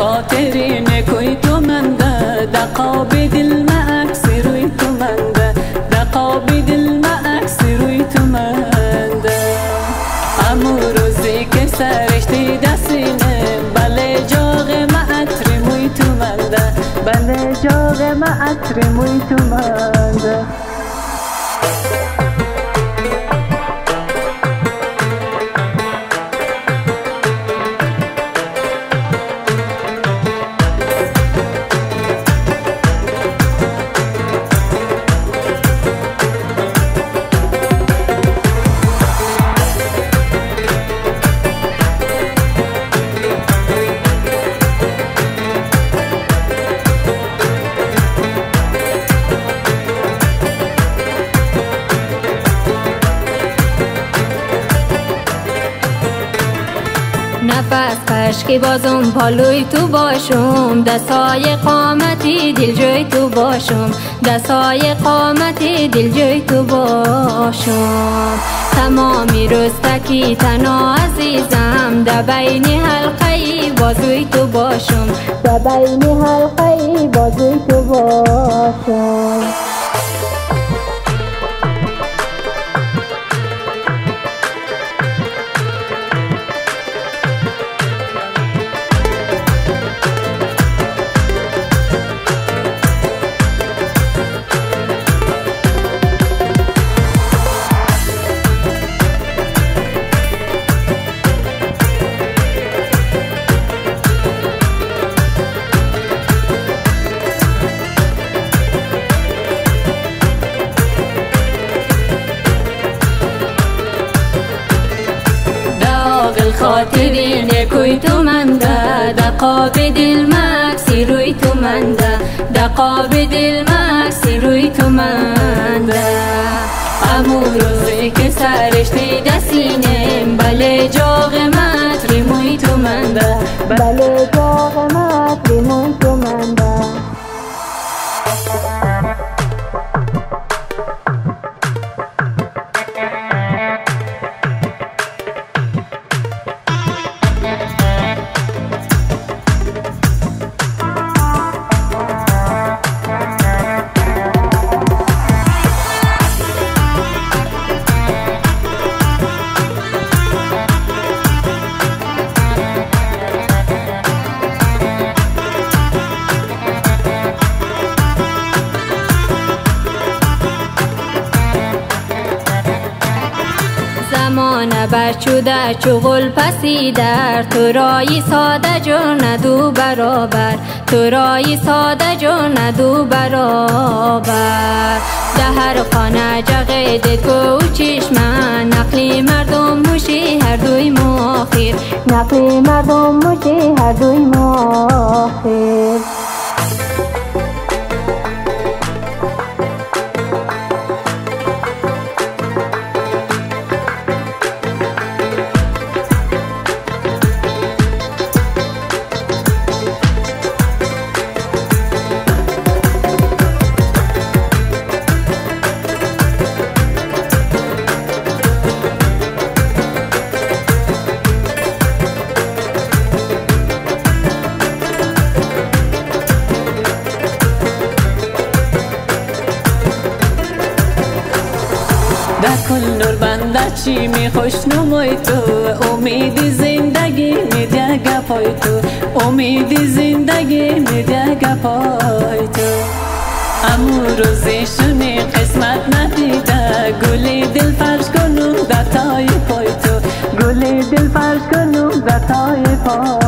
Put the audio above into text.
خاطرينك ويتمنى دقا دل ما عکسی روی تو منده. دقا دل ما عکسی روی تو منده. امو روزی که سرشتی دستینه بله جاغ ما عطری موی تو منده. بله جاغ ما عطری موی تو منده. که بازم پالوی تو باشم. دستای قامتی دل تو باشم. دستای قامتی دل تو باشم. تمامی رستکی تنا عزیزم. در بین حلقه بازوی تو باشم. در بین حلقه بازوی تو باشم. خاطری نکوی تو منده دقاب دل مکسی روی تو منده دقاب دل مکسی روی تو منده امو روزی که سرشتی دستینم بله زمان برچوده چغل پسی در. تو رای ساده جو ندو برابر. تو رای ساده جو ندو برابر. ده هر خانه جغید کو چشمن نقلی مردم موشی هر دوی ماخیر نقلی مردم موشی هر دوی ماخیر در کل نور بنده چی می خوش نمای تو؟ امید زندگی می دیگه پای تو. امید زندگی می دیگه پای تو. امو روزی شونی قسمت ندیده. گلی دل فرش کنم در پای تو. گلی دل فرش کنم در تای پای